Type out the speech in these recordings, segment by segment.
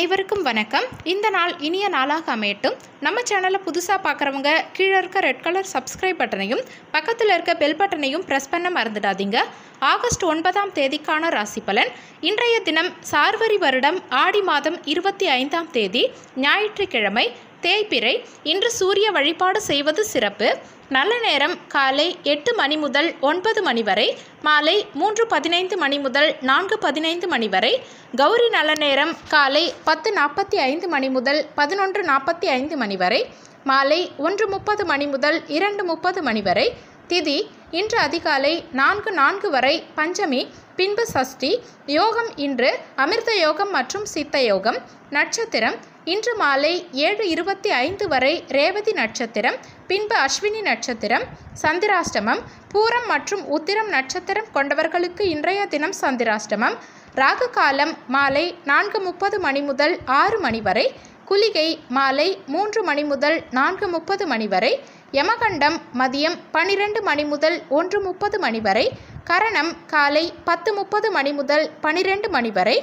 அனைவருக்கும் வணக்கம். இந்த நாள் இனிய நாளாக அமையட்டும். நம்ம சேனலை புதுசாக பார்க்குறவங்க கீழே இருக்க ரெட் கலர் சப்ஸ்கிரைப் பட்டனையும் பக்கத்தில் இருக்க பெல் பட்டனையும் ப்ரெஸ் பண்ண மறந்துடாதீங்க. ஆகஸ்ட் ஒன்பதாம் தேதிக்கான ராசி பலன் இன்றைய தினம் சார்வரி வருடம் ஆடி மாதம் இருபத்தி ஐந்தாம் தேதி ஞாயிற்றுக்கிழமை தேய்பிறை இன்று சூரிய வழிபாடு செய்வது சிறப்பு. நல்ல நேரம் காலை எட்டு மணி முதல் ஒன்பது மணி வரை மாலை மூன்று பதினைந்து மணி முதல் நான்கு பதினைந்து மணி வரை கௌரி நல்ல நேரம் காலை பத்து நாற்பத்தி ஐந்து மணி முதல் பதினொன்று நாற்பத்தி ஐந்து மணி வரை மாலை ஒன்று முப்பது மணி முதல் இரண்டு முப்பது மணி வரை திதி இன்று அதிகாலை நான்கு நான்கு வரை பஞ்சமி பின்பு சஷ்டி யோகம் இன்று அமிர்த யோகம் மற்றும் சித்த யோகம் நட்சத்திரம் இன்று மாலை ஏழு இருபத்தி ஐந்து வரை ரேவதி நட்சத்திரம் பின்பு அஸ்வினி நட்சத்திரம் சந்திராஷ்டமம் பூரம் மற்றும் உத்திரம் நட்சத்திரம் கொண்டவர்களுக்கு இன்றைய தினம் சந்திராஷ்டமம். ராகு காலம் மாலை நான்கு முப்பது மணி முதல் ஆறு மணி வரை குலிகை மாலை மூன்று மணி முதல் நான்கு முப்பது மணி வரை யமகண்டம் மதியம் பனிரெண்டு மணி முதல் ஒன்று முப்பது மணி வரை கரணம் காலை பத்து முப்பது மணி முதல் பனிரெண்டு மணி வரை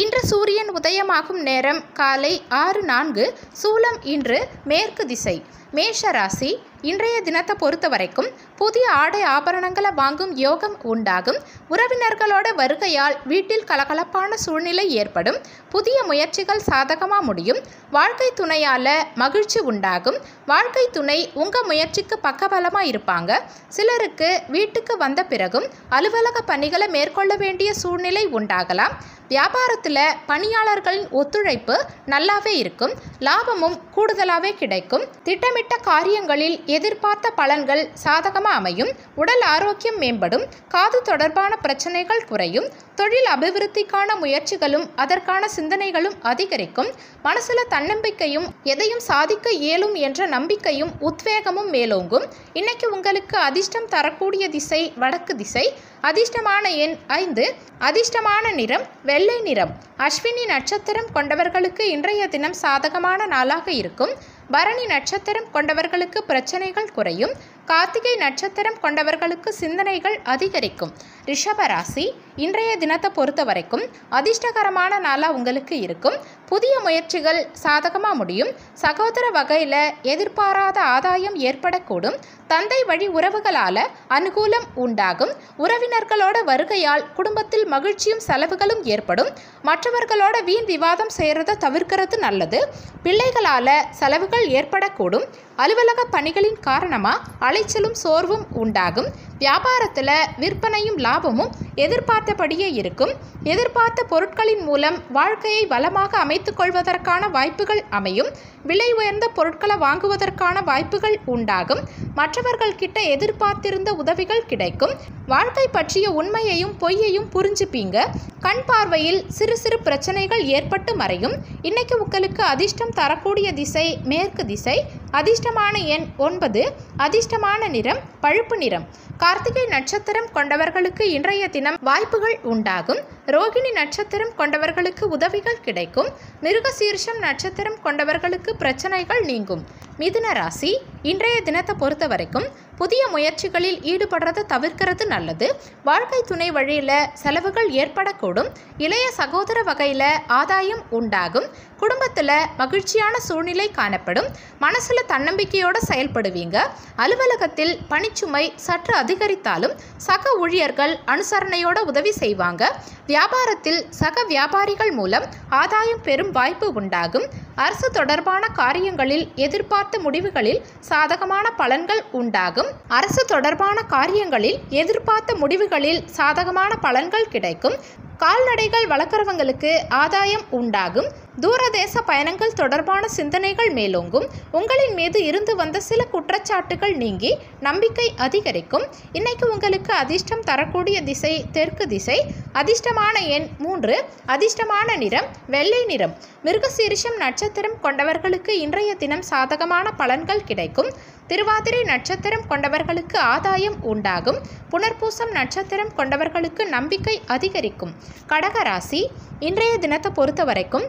இன்று சூரியன் உதயமாகும் நேரம் காலை ஆறு நான்கு சூலம் இன்று மேற்கு திசை. மேஷ ராசி இன்றைய தினத்தை பொறுத்த வரைக்கும் புதிய ஆடை ஆபரணங்களை வாங்கும் யோகம் உண்டாகும். உறவினர்களோட வருகையால் வீட்டில் கலகலப்பான சூழ்நிலை ஏற்படும். புதிய முயற்சிகள் சாதகமாக முடியும். வாழ்க்கை துணையால் மகிழ்ச்சி உண்டாகும். வாழ்க்கை துணை உங்கள் முயற்சிக்கு பக்கபலமாக இருப்பாங்க. சிலருக்கு வீட்டுக்கு வந்த பிறகும் அலுவலக பணிகளை மேற்கொள்ள வேண்டிய சூழ்நிலை உண்டாகலாம். வியாபாரத்தில் பணியாளர்களின் ஒத்துழைப்பு நல்லாவே இருக்கும் லாபமும் கூடுதலாகவே கிடைக்கும். திட்டமிட்ட காரியங்களில் எதிர்பார்த்த பலன்கள் சாதகமாக அமையும் உடல் ஆரோக்கியம் மேம்படும் காது தொடர்பான பிரச்சனைகள் குறையும் தொழில் அபிவிருத்திக்கான முயற்சிகளும் அதற்கான சிந்தனைகளும் அதிகரிக்கும் மனசில் தன்னம்பிக்கையும் எதையும் சாதிக்க இயலும் என்ற நம்பிக்கையும் உத்வேகமும் மேலோங்கும். இன்னைக்கு உங்களுக்கு அதிர்ஷ்டம் தரக்கூடிய திசை வடக்கு திசை அதிர்ஷ்டமான எண் ஐந்து. அதிர்ஷ்டமான நிறம் வெள்ளை நிறம். அஸ்வினி நட்சத்திரம் கொண்டவர்களுக்கு இன்றைய தினம் சாதகமான நாளாக இருக்கும். பரணி நட்சத்திரம் கொண்டவர்களுக்கு பிரச்சனைகள் குறையும். கார்த்திகை நட்சத்திரம் கொண்டவர்களுக்கு சிந்தனைகள் அதிகரிக்கும். ரிஷபராசி இன்றைய தினத்தை பொறுத்த வரைக்கும் அதிர்ஷ்டகரமான நாளாக உங்களுக்கு இருக்கும். புதிய முயற்சிகள் சாதகமாக முடியும். சகோதர வகையில் எதிர்பாராத ஆதாயம் ஏற்படக்கூடும். தந்தை வழி உறவுகளால் அனுகூலம் உண்டாகும். உறவினர்களோட வருகையால் குடும்பத்தில் மகிழ்ச்சியும் செலவுகளும் ஏற்படும். மற்றவர்களோட வீண் விவாதம் செய்கிறத தவிர்க்கிறது நல்லது. பிள்ளைகளால் செலவுகள் ஏற்படக்கூடும். அலுவலக பணிகளின் காரணமாக அலைச்சலும் சோர்வும் உண்டாகும். வியாபாரத்தில் விற்பனையும் லாபமும் எதிர்பார்த்தபடியே இருக்கும். எதிர்பார்த்த பொருட்களின் மூலம் வாழ்க்கையை வளமாக அமைத்துக்கொள்வதற்கான வாய்ப்புகள் அமையும். விலை உயர்ந்த பொருட்களை வாங்குவதற்கான வாய்ப்புகள் உண்டாகும். மற்றவர்கள் கிட்ட எதிர்பார்த்திருந்த உதவிகள் கிடைக்கும். வாழ்க்கை பற்றிய உண்மையையும் பொய்யையும் புரிஞ்சுப்பீங்க. கண் பார்வையில் சிறு சிறு பிரச்சனைகள் ஏற்பட்டு மறையும். இன்னைக்கு உங்களுக்கு அதிர்ஷ்டம் தரக்கூடிய திசை மேற்கு திசை. அதிர்ஷ்டமான எண் ஒன்பது. அதிர்ஷ்டமான நிறம் பழுப்பு நிறம். கார்த்திகை நட்சத்திரம் கொண்டவர்களுக்கு இன்றைய தினம் வாய்ப்புகள் உண்டாகும். ரோகிணி நட்சத்திரம் கொண்டவர்களுக்கு உதவிகள் கிடைக்கும். மிருகசீர்ஷம் நட்சத்திரம் கொண்டவர்களுக்கு பிரச்சனைகள் நீங்கும். மிதுன ராசி இன்றைய தினத்தை பொறுத்த வரைக்கும் புதிய முயற்சிகளில் ஈடுபடுறதை தவிர்க்கிறது நல்லது. வாழ்க்கை துணை வழியில் செலவுகள் ஏற்படக்கூடும். இளைய சகோதர வகையில் ஆதாயம் உண்டாகும். குடும்பத்தில் மகிழ்ச்சியான சூழ்நிலை காணப்படும். மனசில் தன்னம்பிக்கையோடு செயல்படுவீங்க. அலுவலகத்தில் பணிச்சுமை சற்று அதிகரித்தாலும் சக ஊழியர்கள் அனுசரணையோட உதவி செய்வாங்க. வியாபாரத்தில் சக வியாபாரிகள் மூலம் ஆதாயம் பெறும் வாய்ப்பு உண்டாகும். அரசு தொடர்பான காரியங்களில் எதிர்பார்த்த முடிவுகளில் சாதகமான பலன்கள் உண்டாகும். அரசு தொடர்பான காரியங்களில் எதிர்பார்த்த முடிவுகளில் சாதகமான பலன்கள் கிடைக்கும். கால்நடைகள் வளர்க்குறவங்களுக்கு ஆதாயம் உண்டாகும். தூரதேச பயணங்கள் தொடர்பான சிந்தனைகள் மேலோங்கும். உங்களின் மீது இருந்து வந்த சில குற்றச்சாட்டுகள் நீங்கி நம்பிக்கை அதிகரிக்கும். இன்னைக்கு உங்களுக்கு அதிர்ஷ்டம் தரக்கூடிய திசை தெற்கு திசை. அதிர்ஷ்டமான எண் மூன்று. அதிர்ஷ்டமான நிறம் வெள்ளை நிறம். மிருகசீரிஷம் நட்சத்திரம் கொண்டவர்களுக்கு இன்றைய தினம் சாதகமான பலன்கள் கிடைக்கும். திருவாதிரை நட்சத்திரம் கொண்டவர்களுக்கு ஆதாயம் உண்டாகும். புனர்பூசம் நட்சத்திரம் கொண்டவர்களுக்கு நம்பிக்கை அதிகரிக்கும். கடகராசி இன்றைய தினத்தை பொறுத்த வரைக்கும்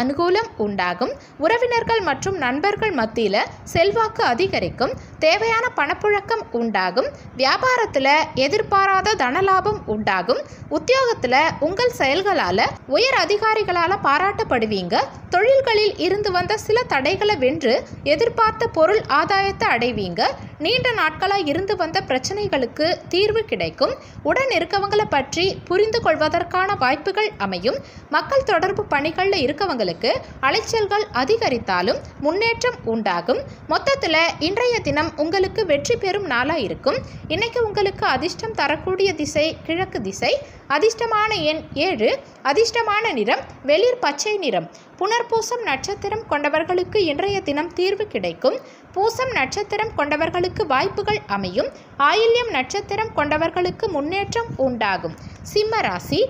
அனுகூலம் உண்டாகும். உறவினர்கள் மற்றும் நண்பர்கள் மத்தியில் செல்வாக்கு அதிகரிக்கும். தேவையான பணப்புழக்கம் உண்டாகும். வியாபாரத்தில் எதிர்பாராத தனலாபம் உண்டாகும். உத்தியோகத்தில் உங்கள் செயல்களால் உயர் அதிகாரிகளால் பாராட்டப்படுவீங்க. தொழில்களில் இருந்து வந்த சில தடைகளை வென்று எதிர்பார்த்த பொருள் ஆதாயத்தை அடைவீங்க. நீண்ட நாட்களாக இருந்து வந்த பிரச்சனைகளுக்கு தீர்வு கிடைக்கும். உடன் இருக்கவங்களை பற்றி புரிந்து கொள்வதற்கான வாய்ப்புகள் அமையும். மக்கள் தொடர்பு பணிகளில் இருக்கவங்களுக்கு அலைச்சல்கள் அதிகரித்தாலும் முன்னேற்றம் உண்டாகும். மொத்தத்தில் இன்றைய தினம் உங்களுக்கு வெற்றி பெறும் நாளாக இருக்கும். இன்னைக்கு உங்களுக்கு அதிர்ஷ்டம் தரக்கூடிய திசை கிழக்கு திசை. அதிர்ஷ்டமான எண் ஏழு. அதிர்ஷ்டமான நிறம் வெளிர் பச்சை நிறம். புனர்பூசம் நட்சத்திரம் கொண்டவர்களுக்கு இன்றைய தினம் தீர்வு கிடைக்கும். பூசம் நட்சத்திரம் கொண்டவர்களுக்கு வாய்ப்புகள் அமையும். ஆயில்யம் நட்சத்திரம் கொண்டவர்களுக்கு முன்னேற்றம் உண்டாகும். சிம்ம ராசி.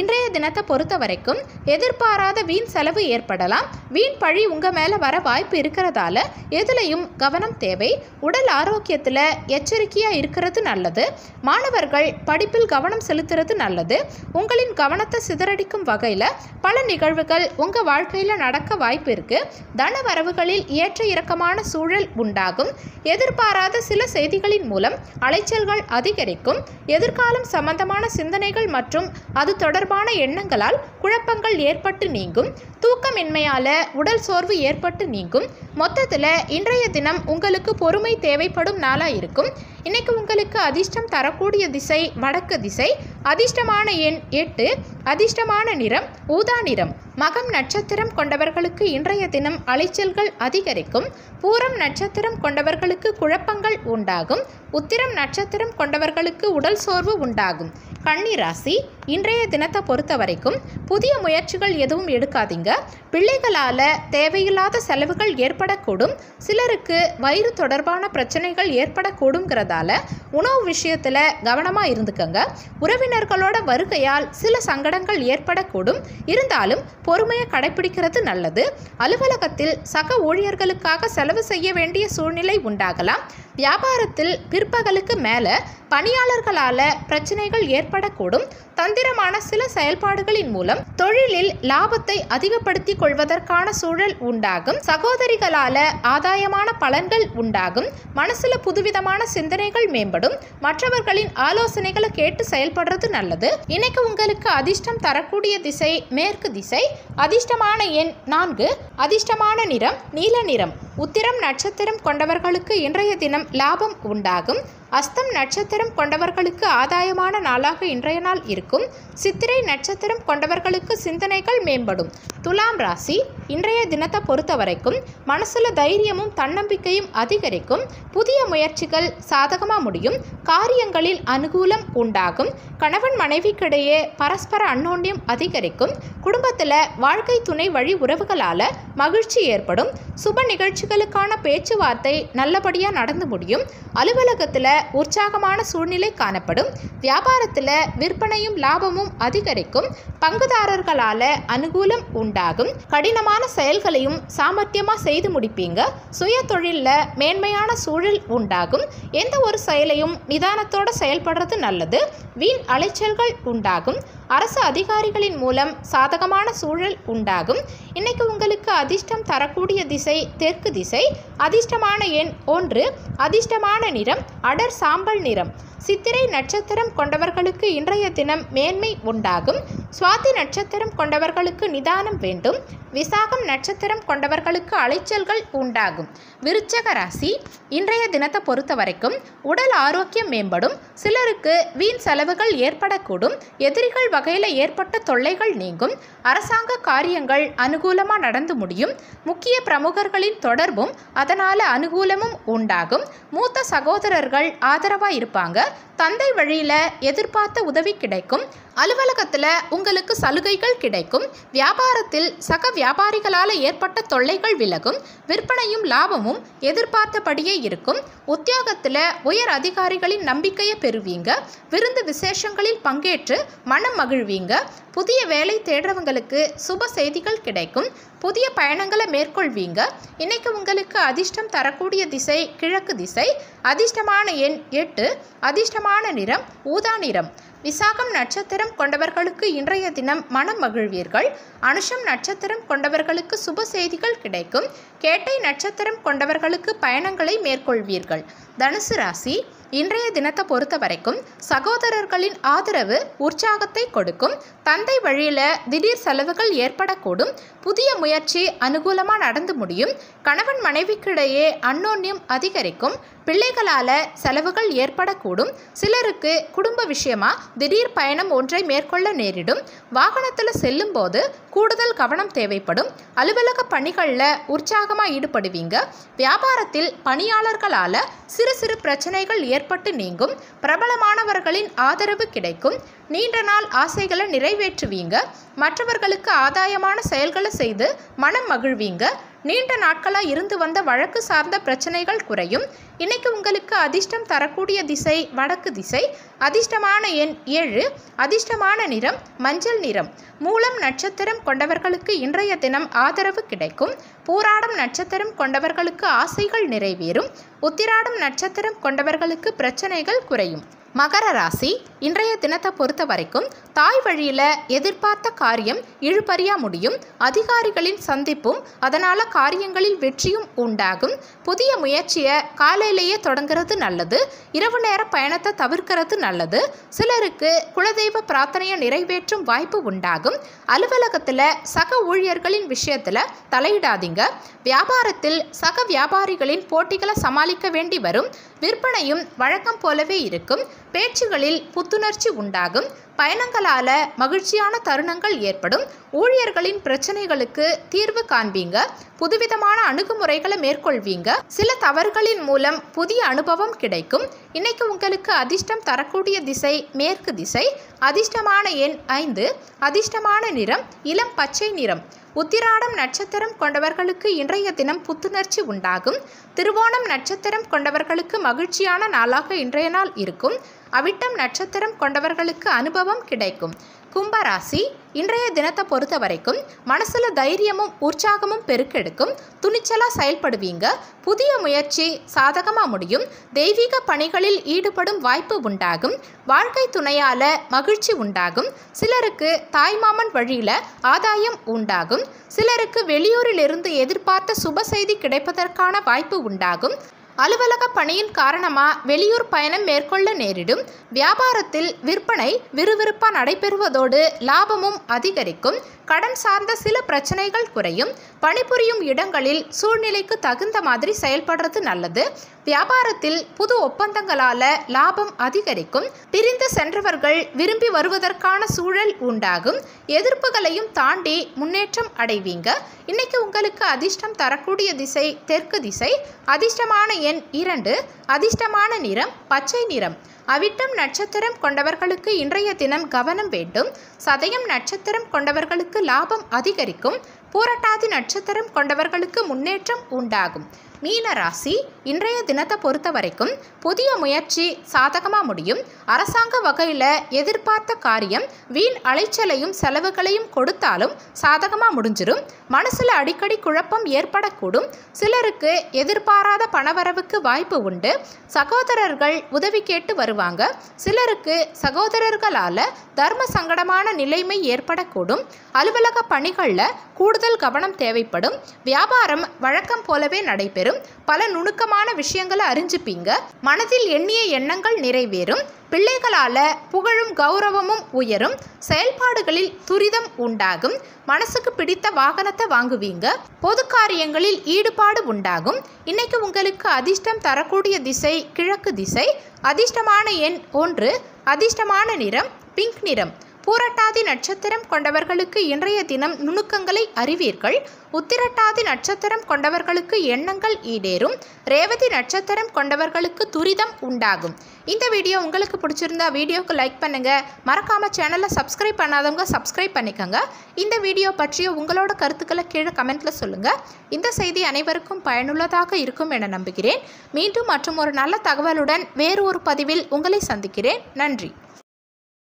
இன்றைய தினத்தை பொறுத்த வரைக்கும் எதிர்பாராத வீண் செலவு ஏற்படலாம். வீண் பழி உங்கள் மேலே வர வாய்ப்பு இருக்கிறதால எதுலையும் கவனம் தேவை. உடல் ஆரோக்கியத்தில் எச்சரிக்கையாக இருக்கிறது நல்லது. மாணவர்கள் படிப்பில் கவனம் செலுத்துறது நல்லது. உங்களின் கவனத்தை சிதறடிக்கும் வகையில் பல நிகழ்வுகள் உங்கள் வாழ்க்கையில் நடக்க வாய்ப்பு இருக்குது தன வரவுகளில் ஏற்ற இறக்கமான சூழல் உண்டாகும். எதிர்பாராத சில செய்திகளின் மூலம் அலைச்சல்கள் அதிகரிக்கும். எதிர்காலம் சம்பந்தமான சிந்தனைகள் மற்றும் அது தொடர்பான எண்ணங்களால் குழப்பங்கள் ஏற்பட்டு நீங்கும். தூக்கமின்மையால் உடல் சோர்வு ஏற்பட்டு நீங்கும். மொத்தத்தில் இன்றைய தினம் உங்களுக்கு பொறுமை தேவைப்படும் நாளாக இருக்கும். இன்றைக்கு உங்களுக்கு அதிர்ஷ்டம் தரக்கூடிய திசை வடக்கு திசை. அதிர்ஷ்டமான எண் எட்டு. அதிர்ஷ்டமான நிறம் ஊதா நிறம். மகம் நட்சத்திரம் கொண்டவர்களுக்கு இன்றைய தினம் அலைச்சல்கள் அதிகரிக்கும். பூரம் நட்சத்திரம் கொண்டவர்களுக்கு குழப்பங்கள் உண்டாகும். உத்திரம் நட்சத்திரம் கொண்டவர்களுக்கு உடல் சோர்வு உண்டாகும். கன்னிராசி இன்றைய தினத்தை பொறுத்த வரைக்கும் புதிய முயற்சிகள் எதுவும் எடுக்காதீங்க. பிள்ளைகளால் தேவையில்லாத செலவுகள் ஏற்படக்கூடும். சிலருக்கு வயிறு தொடர்பான பிரச்சனைகள் ஏற்படக்கூடுங்கிறதால உணவு விஷயத்தில் கவனமாக இருந்துக்கங்க. உறவினர்களோட வருகையால் சில சங்கடங்கள் ஏற்படக்கூடும். இருந்தாலும் பொறுமையை கடைபிடிக்கிறது நல்லது. அலுவலகத்தில் சக ஊழியர்களுக்காக செலவு செய்ய வேண்டிய சூழ்நிலை உண்டாகலாம். வியாபாரத்தில் பிற்பகலுக்கு மேலே பணியாளர்களால் பிரச்சனைகள் ஏற்படக்கூடும். தந்திரமான சில செயல்பாடுகளின் மூலம் தொழிலில் லாபத்தை அதிகப்படுத்தி கொள்வதற்கான சூழல் உண்டாகும். சகோதரிகளால ஆதாயமான பலன்கள் உண்டாகும். மனசுல புதுவிதமான சிந்தனைகள் மேம்படும். மற்றவர்களின் ஆலோசனைகளை கேட்டு செயல்படுறது நல்லது. இன்னைக்கு உங்களுக்கு அதிர்ஷ்டம் தரக்கூடிய திசை மேற்கு திசை. அதிர்ஷ்டமான எண் நான்கு. அதிர்ஷ்டமான நிறம் நீல நிறம். உத்திரம் நட்சத்திரம் கொண்டவர்களுக்கு இன்றைய தினம் லாபம் உண்டாகும். அஸ்தம் நட்சத்திரம் கொண்டவர்களுக்கு ஆதாயமான நாளாக இன்றைய நாள் இருக்கும். சித்திரை நட்சத்திரம் கொண்டவர்களுக்கு சிந்தனைகள் மேம்படும். துலாம் ராசி இன்றைய தினத்தை பொறுத்த வரைக்கும் மனசுல தைரியமும் தன்னம்பிக்கையும் அதிகரிக்கும். புதிய முயற்சிகள் சாதகமாக முடியும். காரியங்களில் அனுகூலம் உண்டாகும். கணவன் மனைவிக்கிடையே பரஸ்பர அன்னோன்யம் அதிகரிக்கும். குடும்பத்தில் வாழ்க்கை துணை வழி உறவுகளால் மகிழ்ச்சி ஏற்படும். சுப நிகழ்ச்சிகளுக்கான பேச்சுவார்த்தை நல்லபடியாக நடந்து முடியும். அலுவலகத்தில் உற்சாகமான சூழ்நிலை காணப்படும். வியாபாரத்தில் விற்பனையும் லாபமும் அதிகரிக்கும். பங்குதாரர்களால் அனுகூலம் உண்டாகும். கடினமான செயல்களையும் சாமர்த்தியமாக செய்து முடிப்பீங்க. சுய தொழிலில் மேன்மையான சூழல் உண்டாகும். எந்த ஒரு செயலையும் நிதானத்தோட செயல்படுறது நல்லது. வீண் அலைச்சல்கள் உண்டாகும். அரசு அதிகாரிகளின் மூலம் சாதகமான சூழல் உண்டாகும். இன்னைக்கு உங்களுக்கு அதிர்ஷ்டம் தரக்கூடிய திசை தெற்கு திசை அதிர்ஷ்டமான எண் ஒன்று அதிர்ஷ்டமான நிறம் அடர் சாம்பல் நிறம். சித்திரை நட்சத்திரம் கொண்டவர்களுக்கு இன்றைய தினம் மேன்மை உண்டாகும். சுவாதி நட்சத்திரம் கொண்டவர்களுக்கு நிதானம் வேண்டும். விசாகம் நட்சத்திரம் கொண்டவர்களுக்கு அலைச்சல்கள் உண்டாகும். விருச்சக ராசி. இன்றைய தினத்தை பொறுத்த வரைக்கும் உடல் ஆரோக்கியம் மேம்படும். சிலருக்கு வீண் செலவுகள் ஏற்படக்கூடும். எதிரிகள் வகையில் ஏற்பட்ட தொல்லைகள் நீங்கும். அரசாங்க காரியங்கள் அனுகூலமாக நடந்து முடியும். முக்கிய பிரமுகர்களின் தொடர்பும் அதனால் அனுகூலமும் உண்டாகும். மூத்த சகோதரர்கள் ஆதரவாக இருப்பாங்க. தந்தை வழியில் எதிர்பார்த்த உதவி கிடைக்கும். அலுவலகத்தில் உங்களுக்கு சலுகைகள் கிடைக்கும். வியாபாரத்தில் சக வியாபாரிகளால் ஏற்பட்ட தொல்லைகள் விலகும். விற்பனையும் லாபமும் எதிர்பார்த்தபடியே இருக்கும். உத்தியோகத்தில் உயர் அதிகாரிகளின் நம்பிக்கையை பெறுவீங்க. விருந்து விசேஷங்களில் பங்கேற்று மனம் மகிழ்வீங்க. புதிய வேலை தேடுறவங்களுக்கு சுப செய்திகள் கிடைக்கும். புதிய பயணங்களை மேற்கொள்வீங்க. இன்னைக்கு உங்களுக்கு அதிர்ஷ்டம் தரக்கூடிய திசை கிழக்கு திசை. அதிர்ஷ்டமான எண் எட்டு. அதிர்ஷ்டமான நிறம் ஊதா நிறம். விசாகம் நட்சத்திரம் கொண்டவர்களுக்கு இன்றைய தினம் மனம் மகிழ்வீர்கள். அனுஷம் நட்சத்திரம் கொண்டவர்களுக்கு சுப செய்திகள் கிடைக்கும். கேட்டை நட்சத்திரம் கொண்டவர்களுக்கு பயணங்களை மேற்கொள்வீர்கள். தனுசு ராசி இன்றைய தினத்தை பொறுத்த வரைக்கும் சகோதரர்களின் ஆதரவு உற்சாகத்தை கொடுக்கும். தந்தை வழியில் திடீர் செலவுகள் ஏற்படக்கூடும். புதிய முயற்சி அனுகூலமாக நடந்து முடியும். கணவன் மனைவிக்கிடையே அன்னோன்யம் அதிகரிக்கும். பிள்ளைகளால் செலவுகள் ஏற்படக்கூடும். சிலருக்கு குடும்ப விஷயமா திடீர் பயணம் ஒன்றை மேற்கொள்ள நேரிடும். வாகனத்தில் செல்லும்போது கூடுதல் கவனம் தேவைப்படும். அலுவலக பணிகளில் உற்சாகமாக ஈடுபடுவீங்க. வியாபாரத்தில் பணியாளர்களால் சிறு சிறு பிரச்சனைகள் ஏற்பட்டு நீங்கும். பிரபலமானவர்களின் ஆதரவு கிடைக்கும். நீண்ட நாள் ஆசைகளை நிறைவேற்றுவீங்க. மற்றவர்களுக்கு ஆதாயமான செயல்களை செய்து மனம் மகிழ்வீங்க. நீண்ட நாட்களாக இருந்து வந்த வழக்கு சார்ந்த பிரச்சனைகள் குறையும். இன்னைக்கு உங்களுக்கு அதிர்ஷ்டம் தரக்கூடிய திசை வடக்கு திசை. அதிர்ஷ்டமான எண் ஏழு. அதிர்ஷ்டமான நிறம் மஞ்சள் நிறம். மூலம் நட்சத்திரம் கொண்டவர்களுக்கு இன்றைய தினம் ஆதரவு கிடைக்கும். பூராடம் நட்சத்திரம் கொண்டவர்களுக்கு ஆசைகள் நிறைவேறும் உத்திராடம் நட்சத்திரம் கொண்டவர்களுக்கு பிரச்சனைகள் குறையும். மகர ராசி இன்றைய தினத்தை பொறுத்த வரைக்கும் தாய் வழியில் எதிர்பார்த்த காரியம் இழுபறியா முடியும். அதிகாரிகளின் சந்திப்பும் அதனால் காரியங்களில் வெற்றியும் உண்டாகும். புதிய முயற்சியை காலையிலேயே தொடங்குறது நல்லது. இரவு நேர பயணத்தை தவிர்க்கிறது நல்லது. சிலருக்கு குலதெய்வ பிரார்த்தனையை நிறைவேற்றும் வாய்ப்பு உண்டாகும். அலுவலகத்தில் சக ஊழியர்களின் விஷயத்தில் தலையிடாதீங்க. வியாபாரத்தில் சக வியாபாரிகளின் போட்டிகளை சமாளிக்க வேண்டி வரும். விற்பனையும் வழக்கம் போலவே இருக்கும். பேச்சுகளில் புத்துணர்ச்சி உண்டாகும். பயணங்களால் மகிழ்ச்சியான தருணங்கள் ஏற்படும். ஊழியர்களின் பிரச்சனைகளுக்கு தீர்வு காண்பீங்க. புதுவிதமான அணுகுமுறைகளை மேற்கொள்வீங்க. சில தவறுகளின் மூலம் புதிய அனுபவம் கிடைக்கும். இன்னைக்கு உங்களுக்கு அதிர்ஷ்டம் தரக்கூடிய திசை மேற்கு திசை. அதிர்ஷ்டமான எண் ஐந்து. அதிர்ஷ்டமான நிறம் இளம் பச்சை நிறம். உத்திராடம் நட்சத்திரம் கொண்டவர்களுக்கு இன்றைய தினம் புத்துணர்ச்சி உண்டாகும். திருவோணம் நட்சத்திரம் கொண்டவர்களுக்கு மகிழ்ச்சியான நாளாக இன்றைய நாள் இருக்கும். அவிட்டம் நட்சத்திரம் கொண்டவர்களுக்கு அனுபவம் கிடைக்கும். கும்பராசி இன்றைய தினத்தை பொறுத்த வரைக்கும் மனசில் தைரியமும் உற்சாகமும் பெருக்கெடுக்கும். துணிச்சலாக செயல்படுவீங்க. புதிய முயற்சி சாதகமாக முடியும். தெய்வீக பணிகளில் ஈடுபடும் வாய்ப்பு உண்டாகும். வாழ்க்கை துணையால மகிழ்ச்சி உண்டாகும். சிலருக்கு தாய்மாமன் வழியில் ஆதாயம் உண்டாகும். சிலருக்கு வெளியூரிலிருந்து எதிர்பார்த்த சுப செய்தி கிடைப்பதற்கான வாய்ப்பு உண்டாகும். அலுவலக பணியின் காரணமாக வெளியூர் பயணம் மேற்கொள்ள நேரிடும். வியாபாரத்தில் விற்பனை விறுவிறுப்பாக நடைபெறுவதோடு லாபமும் அதிகரிக்கும். கடன் சார்ந்த சில பிரச்சனைகள் குறையும். பணிபுரியும் இடங்களில் சூழ்நிலைக்கு தகுந்த மாதிரி செயல்படுறது நல்லது. வியாபாரத்தில் புது ஒப்பந்தங்களால லாபம் அதிகரிக்கும். பிரிந்து சென்றவர்கள் விரும்பி வருவதற்கான சூழல் உண்டாகும். எதிர்ப்புகளையும் தாண்டி முன்னேற்றம் அடைவீங்க. இன்னைக்கு உங்களுக்கு அதிர்ஷ்டம் தரக்கூடிய திசை தெற்கு திசை. அதிர்ஷ்டமான எண் இரண்டு. அதிர்ஷ்டமான நிறம் பச்சை நிறம். அவிட்டம் நட்சத்திரம் கொண்டவர்களுக்கு இன்றைய தினம் கவனம் வேண்டும். சதயம் நட்சத்திரம் கொண்டவர்களுக்கு லாபம் அதிகரிக்கும். பூரட்டாதி நட்சத்திரம் கொண்டவர்களுக்கு முன்னேற்றம் உண்டாகும். மீன ராசி இன்றைய தினத்தை பொறுத்த வரைக்கும் புதிய முயற்சி சாதகமாக முடியும். அரசாங்க வகையில் எதிர்பார்த்த காரியம் வீண் அலைச்சலையும் செலவுகளையும் கொடுத்தாலும் சாதகமாக முடிஞ்சிடும் மனசில் அடிக்கடி குழப்பம் ஏற்படக்கூடும். சிலருக்கு எதிர்பாராத பணவரவுக்கு வாய்ப்பு உண்டு. சகோதரர்கள் உதவி கேட்டு வருவாங்க. சிலருக்கு சகோதரர்களால் தர்ம சங்கடமான நிலைமை ஏற்படக்கூடும். அலுவலக பணிகளில் கூடுதல் கவனம் தேவைப்படும். வியாபாரம் வழக்கம் போலவே நடைபெறும். பல நுணுக்கமான விஷயங்களை அறிஞ்சுப்பீங்க. மனதில் எண்ணிய எண்ணங்கள் நிறைவேறும். பிள்ளைகளால் புகழும் கௌரவமும் உயரும். செயல்பாடுகளில் துரிதம் உண்டாகும். மனசுக்கு பிடித்த வாகனத்தை வாங்குவீங்க. பொது காரியங்களில் ஈடுபாடு உண்டாகும். இன்னைக்கு உங்களுக்கு அதிர்ஷ்டம் தரக்கூடிய திசை கிழக்கு திசை. அதிர்ஷ்டமான எண் ஒன்று. அதிர்ஷ்டமான நிறம். பிங்க் நிறம். பூரட்டாதி நட்சத்திரம் கொண்டவர்களுக்கு இன்றைய தினம் நுணுக்கங்களை அறிவீர்கள். உத்திரட்டாதி நட்சத்திரம் கொண்டவர்களுக்கு எண்ணங்கள் ஈடேறும். ரேவதி நட்சத்திரம் கொண்டவர்களுக்கு துரிதம் உண்டாகும். இந்த வீடியோ உங்களுக்கு பிடிச்சிருந்தா வீடியோக்கு லைக் பண்ணுங்க. மறக்காம சேனலை சப்ஸ்கிரைப் பண்ணாதவங்க சப்ஸ்கிரைப் பண்ணிக்கோங்க. இந்த வீடியோ பற்றிய உங்களோட கருத்துக்களை கீழே கமெண்ட்ல சொல்லுங்க. இந்த செய்தி அனைவருக்கும் பயனுள்ளதாக இருக்கும் என நம்புகிறேன். மீண்டும் மற்றும் ஒரு நல்ல தகவலுடன் வேறு ஒரு பதிவில் உங்களை சந்திக்கிறேன். நன்றி.